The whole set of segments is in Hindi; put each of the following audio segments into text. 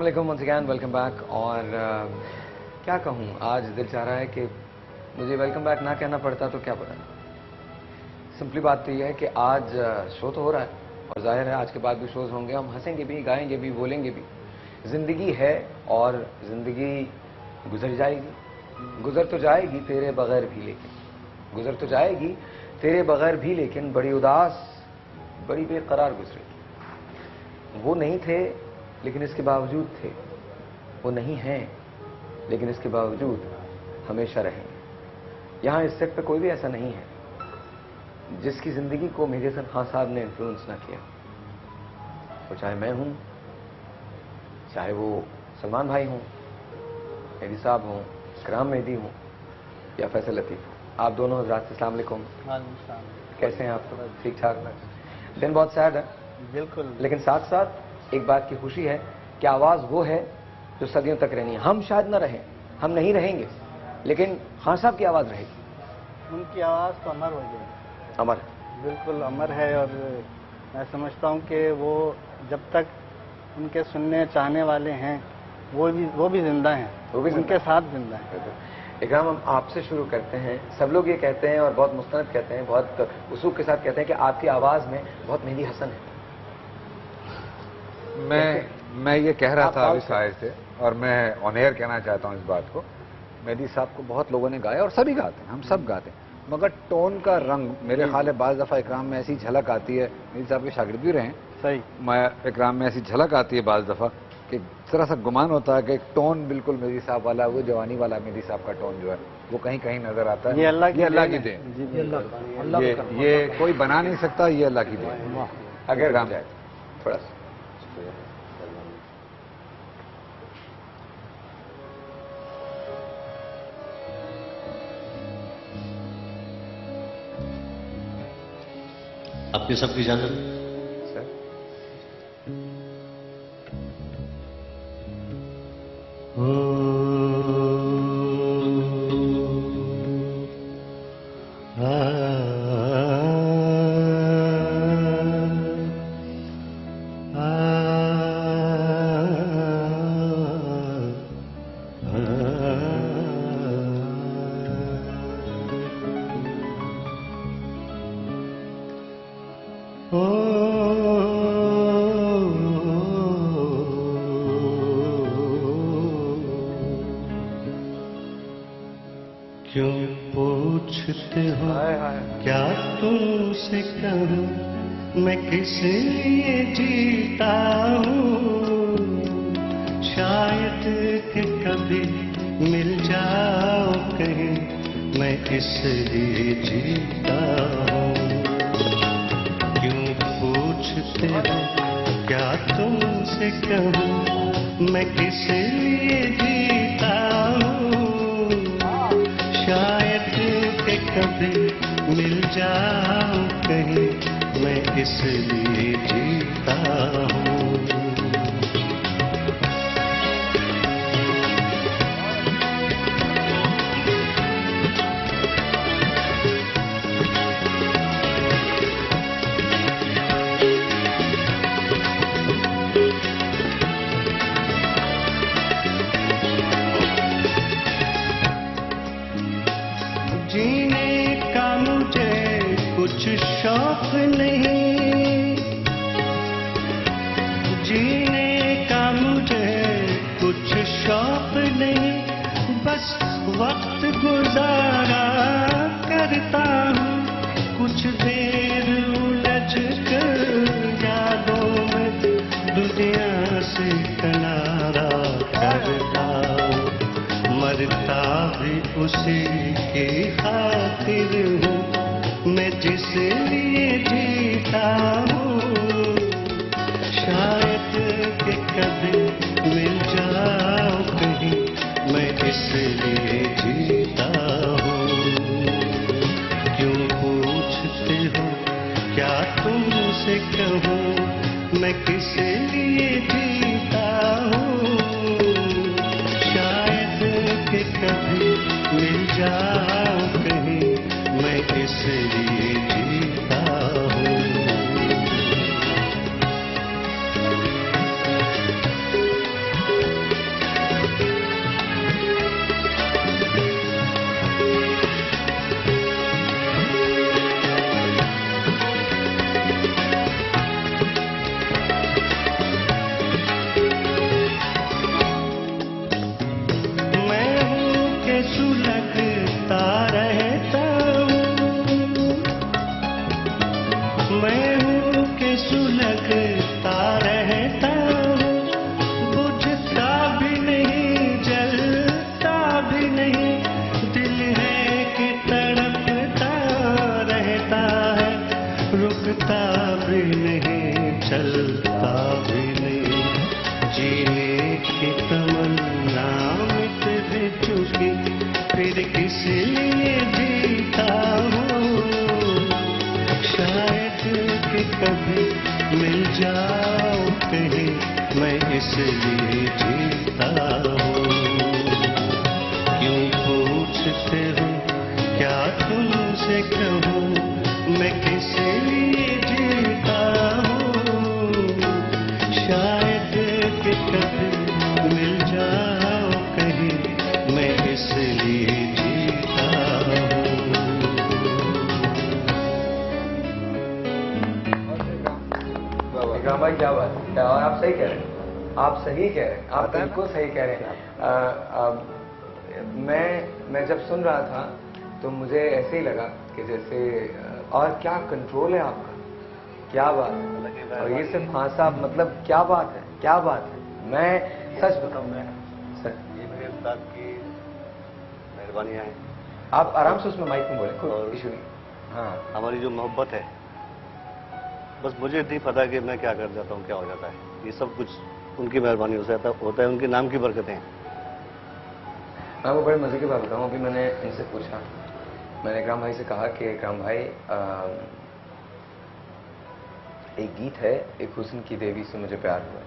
अलैक्म वंस अगैन वेलकम बैक और uh, क्या कहूँ आज दिल चाह रहा है कि मुझे वेलकम बैक ना कहना पड़ता तो क्या पता सिंपली बात तो यह है कि आज शो तो हो रहा है और ज़ाहिर है आज के बाद भी शोज़ होंगे हम हंसेंगे भी गाएँगे भी बोलेंगे भी। ज़िंदगी है और ज़िंदगी गुजर जाएगी। गुजर तो जाएगी तेरे बगैर भी लेकिन। गुजर तो जाएगी तेरे बगैर भी लेकिन बड़ी उदास बड़ी बेकरार गुजरेगी। वो नहीं थे लेकिन इसके बावजूद थे। वो नहीं हैं लेकिन इसके बावजूद हमेशा रहेंगे। यहाँ इस सेट पर कोई भी ऐसा नहीं है जिसकी ज़िंदगी को मेरे हसन खान साहब ने इन्फ्लुएंस ना किया। वो चाहे मैं हूँ चाहे वो सलमान भाई हों मेरी साहब हों कराम मेहदी हों या फैसल लतीफ आप दोनों हजरात सलामकुम कैसे हैं आप? ठीक ठाक? दिन बहुत सैड है। बिल्कुल। लेकिन साथ साथ एक बात की खुशी है कि आवाज़ वो है जो सदियों तक रहनी है। हम शायद न रहें हम नहीं रहेंगे लेकिन खान साहब की आवाज़ रहेगी। उनकी आवाज़ तो अमर हो गई। अमर। बिल्कुल अमर है और मैं समझता हूँ कि वो जब तक उनके सुनने चाहने वाले हैं वो भी वो भी ज़िंदा हैं। वो भी उनके साथ ज़िंदा हैं। इकराम हम आपसे शुरू करते हैं। सब लोग ये कहते हैं और बहुत मुस्तनद कहते हैं बहुत उसूब के साथ कहते हैं कि आपकी आवाज़ में बहुत मेहंदी हसन है। मैं मैं ये कह रहा था अभी शायर से और मैं ऑन एयर कहना चाहता हूँ इस बात को। मेहदी साहब को बहुत लोगों ने गाया और सभी गाते हैं हम सब गाते हैं। मगर टोन का रंग मेरे ख्याल है बाज़ दफ़ा इकराम में ऐसी झलक आती है मेहदी साहब के शागिर्द भी रहे। सही। मैं इकराम में ऐसी झलक आती है बाज़ दफ़ा कि जरा सा गुमान होता है कि एक टोन बिल्कुल मेहदी साहब वाला वो जवानी वाला मेहदी साहब का टोन जो है वो कहीं कहीं नज़र आता है। ये अल्लाह की अल्लाह की। देन। जी, जी, अल्लाह ये ये कोई बना नहीं सकता ये अल्लाह की देन। अगर इकराम जाए थोड़ा सा। आपके सबकी इजाज़त सर क्यों पूछते हो। क्या तुमसे कहूँ मैं किस लिए जीता हूँ? शायद कि कभी मिल जाओ कहीं मैं इसलिए जीता हूँ। क्यों पूछते हो? क्या तुमसे कहूँ मैं किस लिए जीता हूँ? कभी मिल जाओ कहीं मैं इसलिए जीता हूँ। जीने का मुझे कुछ शौक नहीं, बस वक्त गुजारा करता हूँ। कुछ देर उलझ कर यादों में दुनिया से किनारा करता हूँ। मरता भी उसी की खातिर हूँ। मैं जिस लिए जाओ कहीं मैं इसलिए चलता भी नहीं। जीने की तमन्ना मिट भी चुकी फिर किस लिए जीता हूँ? शायद कि कभी मिल जाओ कहीं, मैं इसलिए जीता हूँ। क्यों पूछते हो, क्या तुमसे कहूँ? आप सही कह रहे हैं आप है? बिल्कुल सही कह रहे हैं। मैं मैं जब सुन रहा था तो मुझे ऐसे ही लगा कि जैसे और क्या कंट्रोल है आपका? क्या बात है? और ये सिर्फ़ हाँ साहब मतलब क्या बात है? क्या बात है? मैं सच बताऊँ मैं सच ये मेरे उस्ताद की मेहरबानियाँ हैं। आप आराम से उसमें माइक में बोले कोई इशू नहीं। हाँ। हमारी जो मोहब्बत है बस मुझे नहीं पता कि मैं क्या कर जाता हूँ क्या हो जाता है। ये सब कुछ उनकी मेहरबानी हो जाता होता है उनके नाम की बरकतें हैं। मैं वो बड़े मज़े की बात बताऊँ अभी मैंने इनसे पूछा। मैंने इकराम भाई से कहा कि इकराम भाई अम, एक गीत है एक हुस्न की देवी से मुझे प्यार हुआ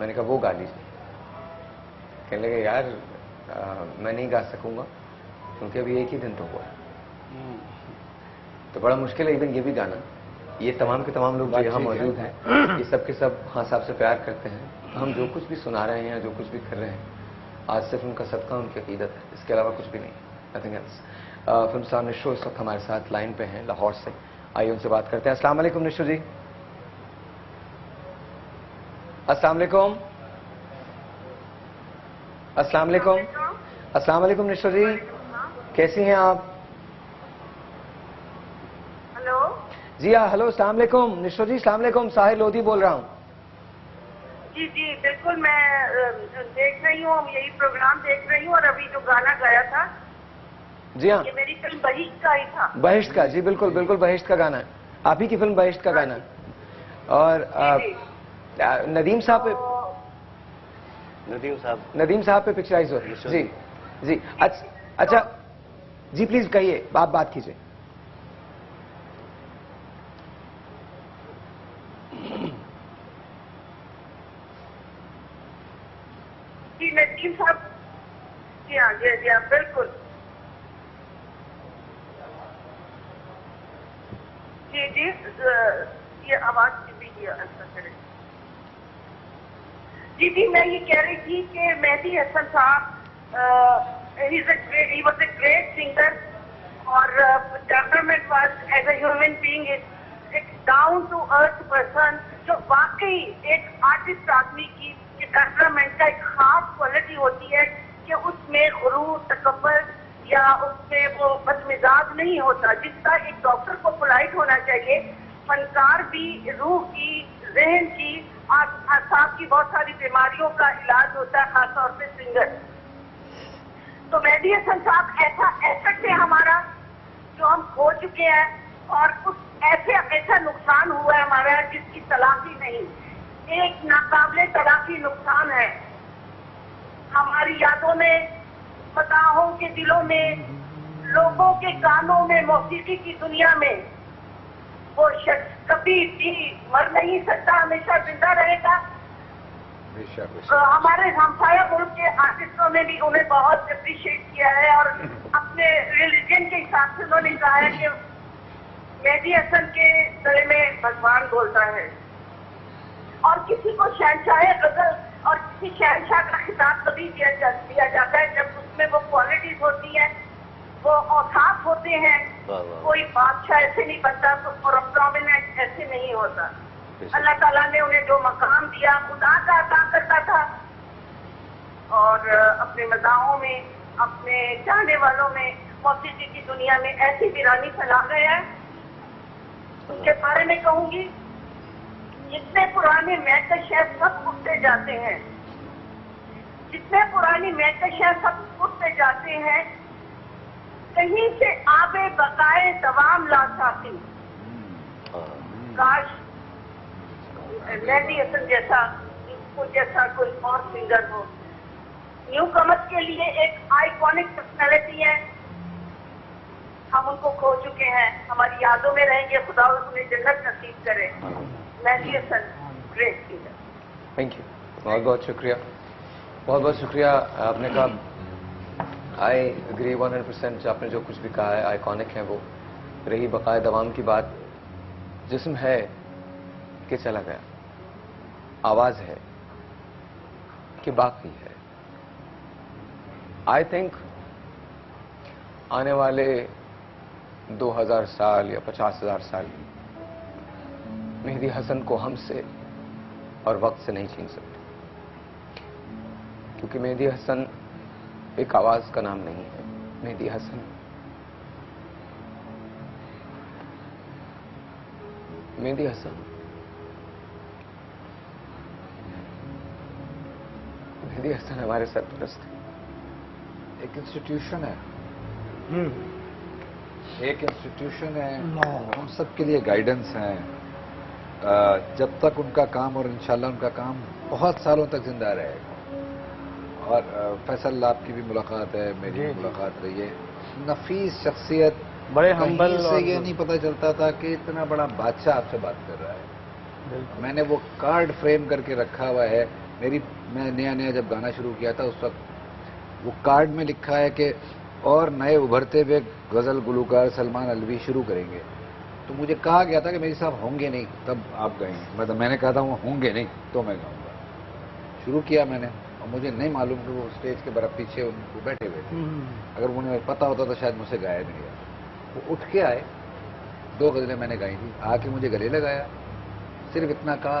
मैंने कहा वो गा लीजिए। कहने लगे यार अ, मैं नहीं गा सकूँगा क्योंकि अभी एक ही दिन तो हुआ है। तो बड़ा मुश्किल है इवन ये भी गाना। ये तमाम के तमाम लोग जो यहाँ मौजूद हैं ये सब के सब हाँ साहब से प्यार करते हैं। हम जो कुछ भी सुना रहे हैं या जो कुछ भी कर रहे हैं आज सिर्फ़ उनका सदका उनकी अकीदत है। इसके अलावा कुछ भी नहीं nothing else film star Nisho इस वक्त हमारे साथ लाइन पे हैं लाहौर से। आइए उनसे बात करते हैं। अस्सलाम वालेकुम निशो जी। अस्सलाम वालेकुम। अस्सलाम वालेकुम। अस्सलाम वालेकुम निशो जी। कैसी हैं आप हेलो जी हाँ हेलो अस्सलाम वालेकुम। निशो जी अस्सलाम वालेकुम। साहिर लोधी बोल रहा हूँ। जी जी बिल्कुल मैं देख रही हूँ यही प्रोग्राम देख रही हूँ और अभी जो गाना गाया था जी हाँ। मेरी फ़िल्म बहिष्ठ का ही था। बहिष्ट का जी बिल्कुल बिल्कुल बहिष्ट का गाना है। आप ही की फ़िल्म बहिष्ट का गाना है। और जी, आ, नदीम साहब पे तो नदीम साहब। नदीम साहब पे पिक्चराइज हो रही है। जी। जी अच्छा अच्छा जी प्लीज़ कहिए आप बात कीजिए। साहब जी हाँ जी जी बिल्कुल। जी जी ये आवाज़ की भी जी जी, मैं ये कह रही थी कि मेहदी हसन साहब ही वॉज़ अ ग्रेट सिंगर और development was as a human being एक डाउन टू अर्थ पर्सन जो वाकई एक आर्टिस्ट आदमी की टेम्परमेंट का एक खास क्वालिटी होती है कि उसमें गुरूर तकबर या उसमें वो बदमिजाज नहीं होता, जिसका एक डॉक्टर को पोलाइट होना चाहिए। फनकार भी, रूह की, जहन की और आसाब की बहुत सारी बीमारियों का इलाज होता है, खासतौर पे सिंगर। तो मेहदी हसन साहब ऐसा एसेट है हमारा, जो हम खो चुके हैं और कुछ ऐसे, ऐसा नुकसान हुआ है हमारा जिसकी तलाशी नहीं। एक नाकाबले तलाशी नुकसान है। हमारी यादों में फताहों के दिलों में लोगों के कानों में मौसीकी की दुनिया में वो शख्स कभी भी मर नहीं सकता हमेशा ज़िंदा रहेगा। बेशक हमारे हमसाया मुल्क के आर्टिस्टों ने भी उन्हें बहुत अप्रिशिएट किया है और अपने रिलीजन के हिसाब से उन्होंने कहा है कि मेहदी हसन के गले में भगवान बोलता है। और किसी को शहनशाह गज़ल और किसी शहनशाह का खिताब तभी दिया, जा, दिया जाता है जब उसमें वो क्वालिटीज होती है वो औसाफ होते हैं। कोई बादशाह ऐसे नहीं बनता तो प्रोमिनेंट ऐसे नहीं होता। अल्लाह ताला ने उन्हें जो मकाम दिया खुदा का अदा करता था। और अपने मजाहों में अपने चाहने वालों में मौसीकी की दुनिया में ऐसी वीरानी फैला गया हैं। उनके बारे में कहूँगी जितने पुराने मैकश है सब उठते जाते हैं। जितने पुरानी मैकश है सब उठते जाते हैं, कहीं से आबे बकाए दवाम ला साथी। काश मेहदी हसन जैसा इनको जैसा कोई और सिंगर हो। न्यू कमर्स के लिए एक आइकॉनिक पर्सनैलिटी है। हम उनको खो चुके हैं। हमारी यादों में रहेंगे। खुदा उन्हें जन्नत नसीब करे। थैंक यू बहुत बहुत शुक्रिया। बहुत बहुत शुक्रिया। आपने कहा आई एग्री 100 परसेंट आपने जो कुछ भी कहा है आइकॉनिक है वो। रही बकाया दवाम की बात, जिसम है कि चला गया। आवाज़ है कि बाकी है। आई थिंक आने वाले 2000 साल या पचास हज़ार साल मेहदी हसन को हमसे और वक्त से नहीं छीन सकते। क्योंकि मेहदी हसन एक आवाज़ का नाम नहीं है। मेहदी हसन। मेहदी हसन। मेहदी हसन हमारे सरपरस्त है। एक इंस्टीट्यूशन है। हम्म। एक इंस्टीट्यूशन है। हम सबके लिए गाइडेंस है। जब तक उनका काम और इंशाल्लाह उनका काम बहुत सालों तक ज़िंदा रहेगा। और फैसल आपकी भी मुलाकात है मेरी भी मुलाकात रही है। नफीस शख्सियत बड़े हम्बल से ये नहीं पता चलता था कि इतना बड़ा बादशाह आपसे बात कर रहा है। मैंने वो कार्ड फ्रेम करके रखा हुआ है। मेरी मैं नया नया जब गाना शुरू किया था उस वक्त वो कार्ड में लिखा है कि और नए उभरते हुए गज़ल गुलूकार सलमान अलवी शुरू करेंगे। तो मुझे कहा गया था कि मेरी साहब होंगे नहीं तब आप गाएँगे मतलब मैंने कहा था वो होंगे नहीं तो मैं गाऊँगा शुरू किया मैंने और मुझे नहीं मालूम कि वो स्टेज के बराबर पीछे उनको बैठे हुए थे। हम्म, अगर उन्हें पता होता तो शायद मुझसे गाया नहीं गया वो उठ के आए दो गजलें मैंने गाई थी। आके मुझे गले लगाया सिर्फ़ इतना कहा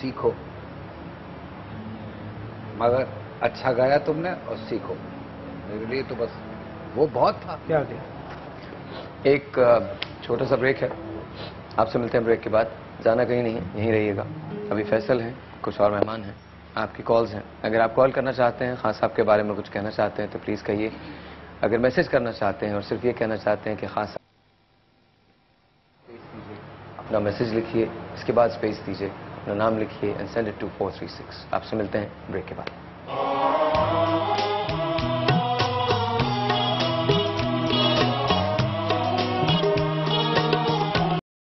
सीखो। मगर अच्छा गाया तुमने और सीखो। मेरे लिए तो बस वो बहुत था। क्या क्या एक छोटा सा ब्रेक है। आपसे मिलते हैं ब्रेक के बाद। जाना कहीं नहीं यहीं रहिएगा। अभी फैसल हैं कुछ और मेहमान हैं। आपकी कॉल्स हैं। अगर आप कॉल करना चाहते हैं खान साहब के बारे में कुछ कहना चाहते हैं तो प्लीज़ कहिए। अगर मैसेज करना चाहते हैं और सिर्फ़ ये कहना चाहते हैं कि खान साहब अपना मैसेज लिखिए इसके बाद स्पेस दीजिए। अपना नाम लिखिए and send it to four three six आपसे मिलते हैं ब्रेक के बाद।